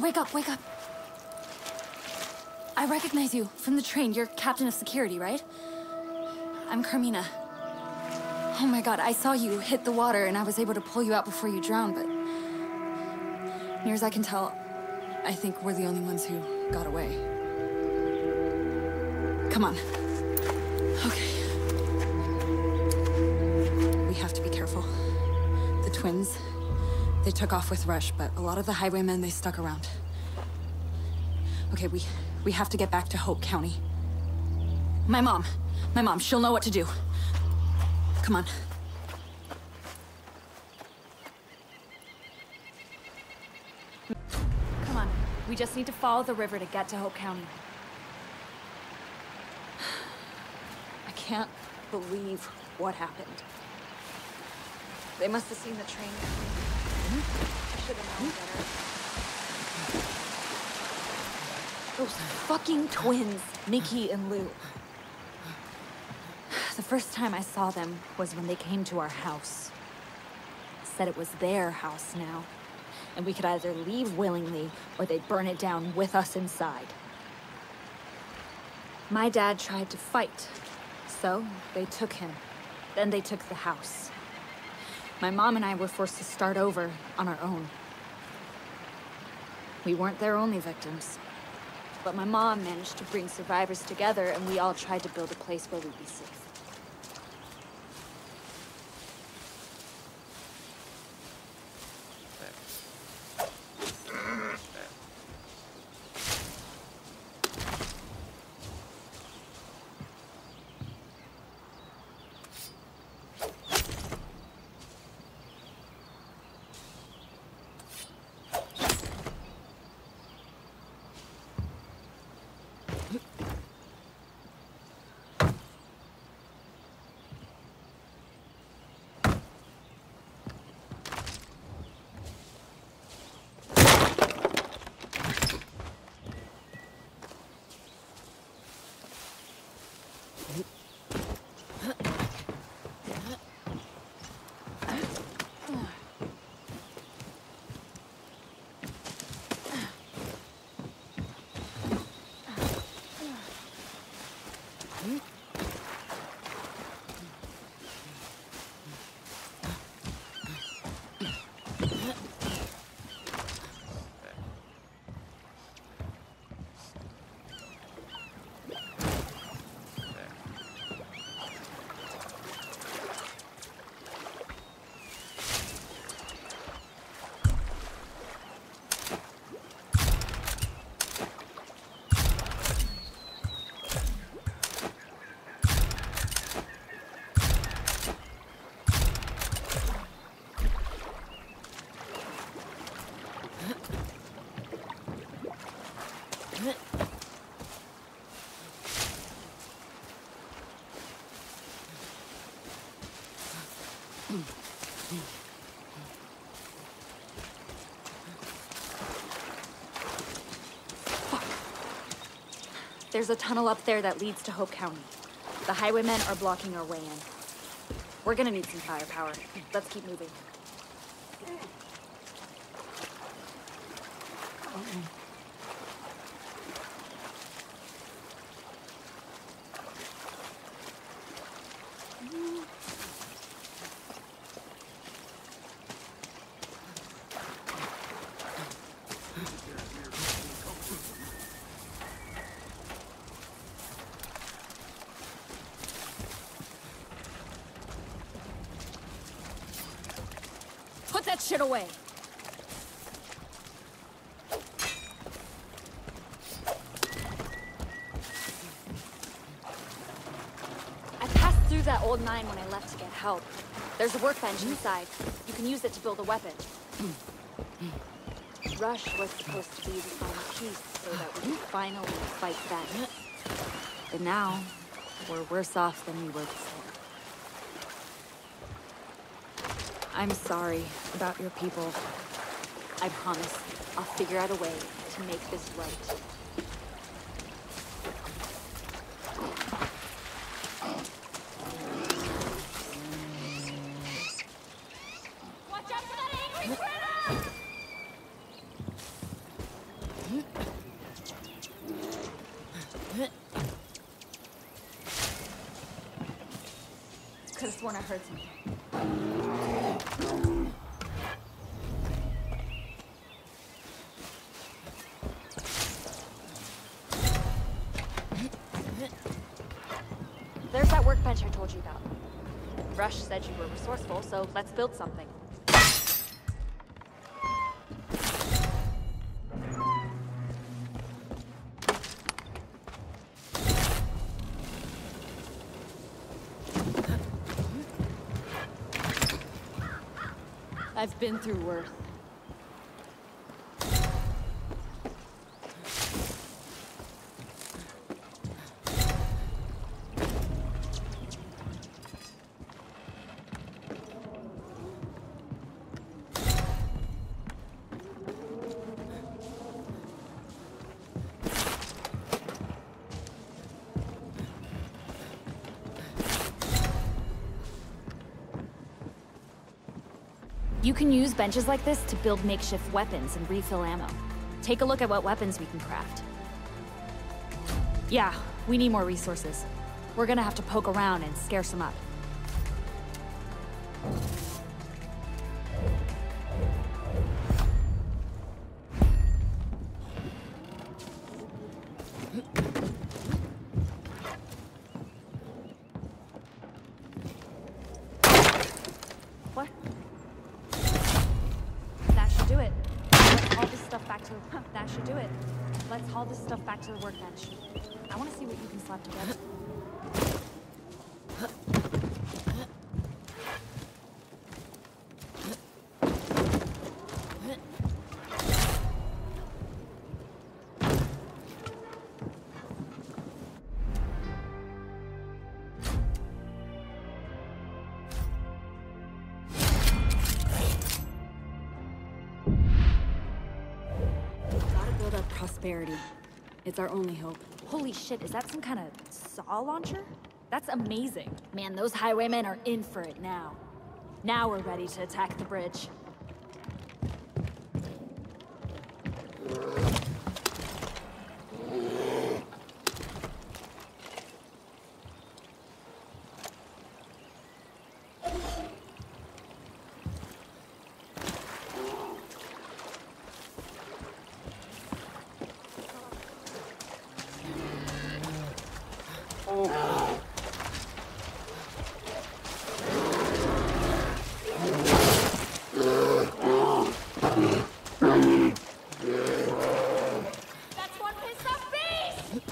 wake up, wake up. I recognize you from the train. You're captain of security, right? I'm Carmina. Oh my god, I saw you hit the water and I was able to pull you out before you drowned, but... Near as I can tell, I think we're the only ones who got away. Come on. Okay. We have to be careful. The twins, they took off with Rush, but a lot of the highwaymen, they stuck around. Okay, we, we have to get back to Hope County. My mom. My mom, she'll know what to do. Come on. Come on. We just need to follow the river to get to Hope County. I can't believe what happened. They must have seen the train coming. Those fucking twins, Mickey and Lou. The first time I saw them was when they came to our house. Said it was their house now, and we could either leave willingly or they'd burn it down with us inside. My dad tried to fight, so they took him. Then they took the house. My mom and I were forced to start over on our own. We weren't their only victims. But my mom managed to bring survivors together and we all tried to build a place where we'd be safe. There's a tunnel up there that leads to Hope County. The highwaymen are blocking our way in. We're gonna need some firepower. Let's keep moving. That shit away! I passed through that old mine when I left to get help. There's a workbench inside. You can use it to build a weapon. Rush was supposed to be the final piece so that we could finally fight that. But now, we're worse off than we were before. I'm sorry about your people. I promise I'll figure out a way to make this right. Could've sworn I heard something. Told you about. Rush said you were resourceful, so let's build something. I've been through worse. You can use benches like this to build makeshift weapons and refill ammo. Take a look at what weapons we can craft. Yeah, we need more resources. We're gonna have to poke around and scare some up. The... That should do it. Let's haul this stuff back to the workbench. I want to see what you can slap together. prosperity. It's our only hope. Holy shit, is that some kind of saw launcher? That's amazing. Man, those highwaymen are in for it now. Now we're ready to attack the bridge. That's one piece of beast!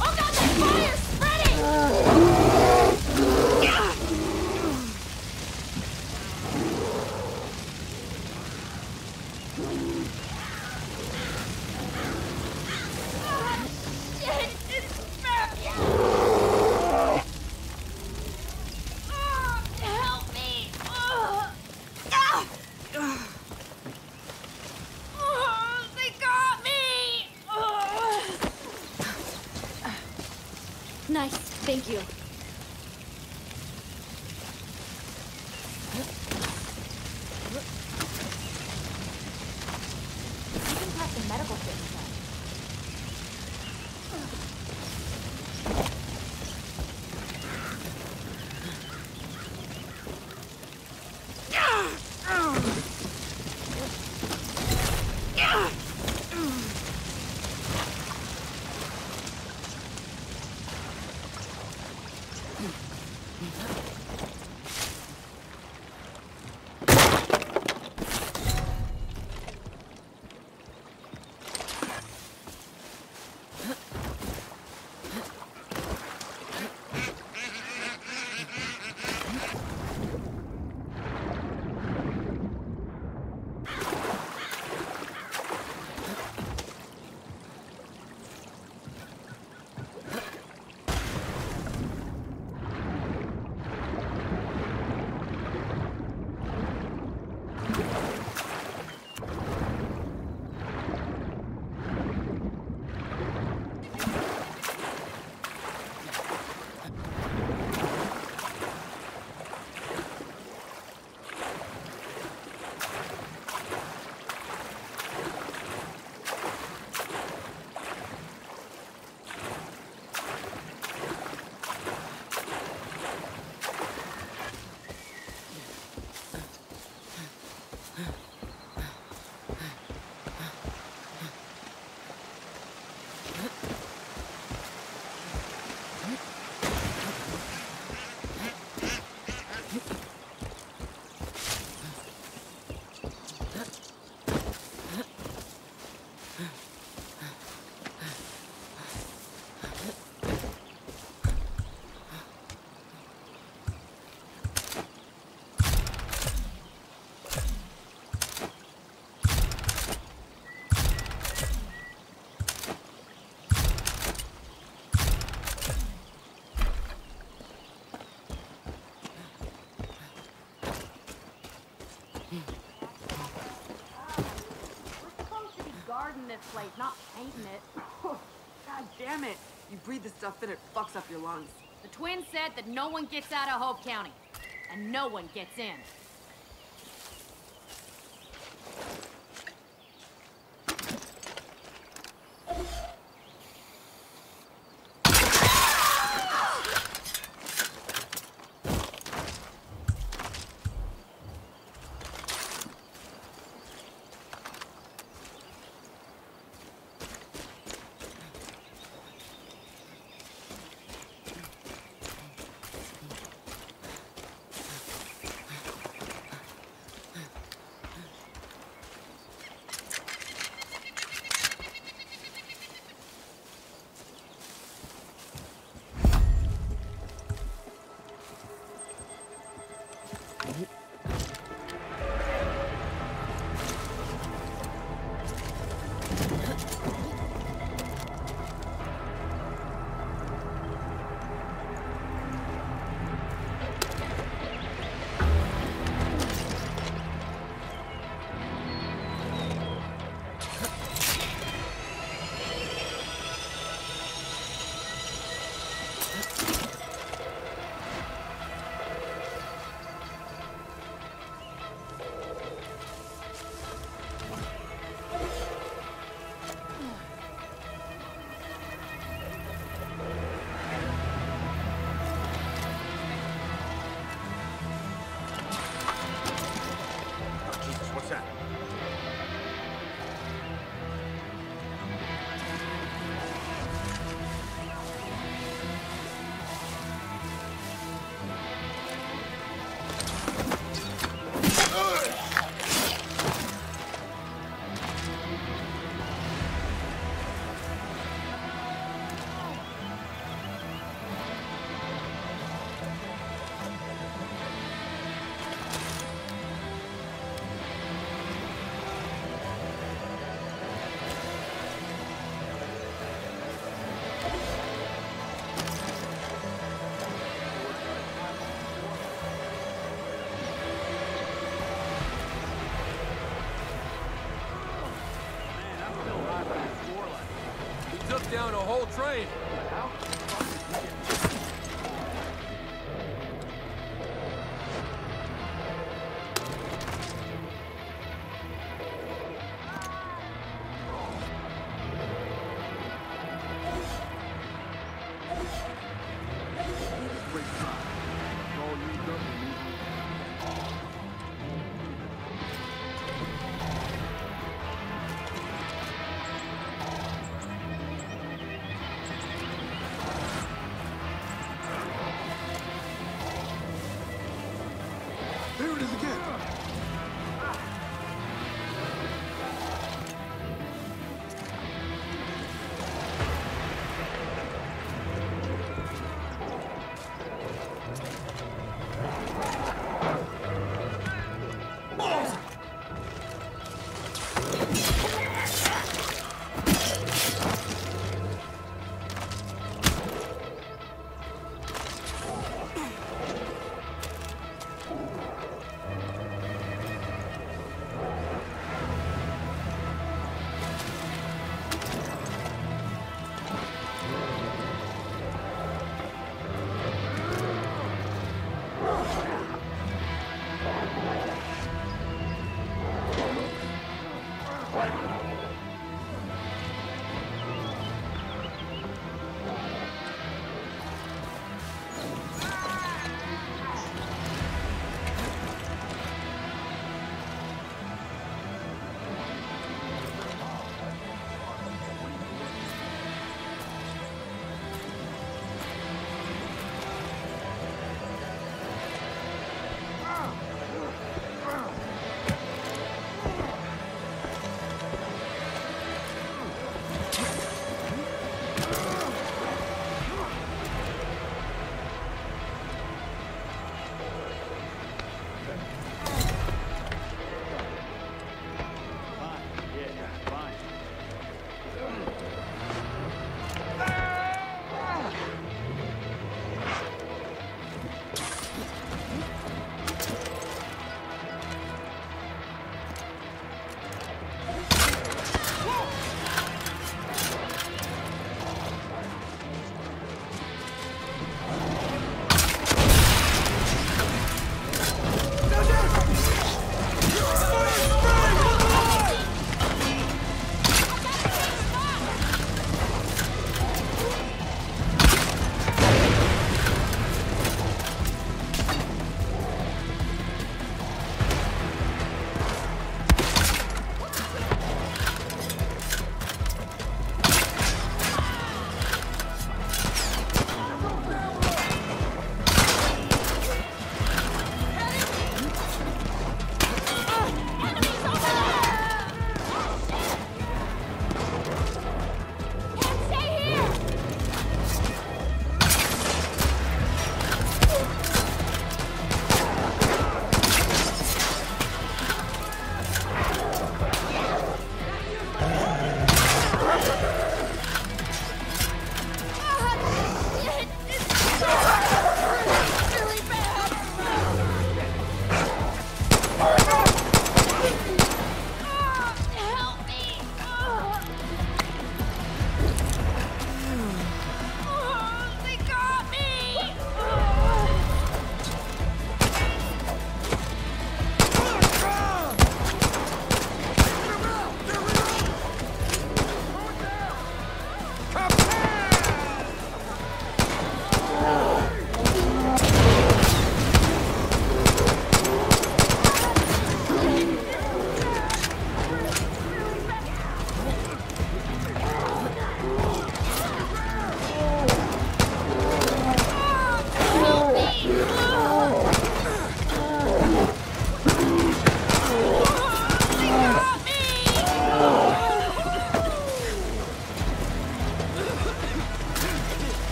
Oh god, that fire's spreading! Shit, it's Murphy! Ah, help me! Ah. Ah. Ah, they got me! Ah. Nice, thank you. This place, not painting it. God damn it. You breathe the stuff in, it fucks up your lungs. The twins said that no one gets out of Hope County. And no one gets in.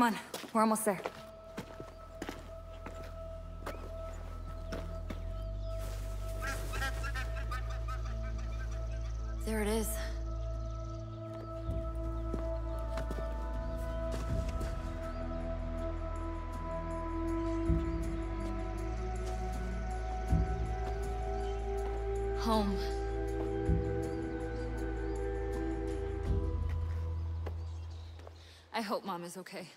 Come on, we're almost there. There it is. Home. I hope Mom is okay.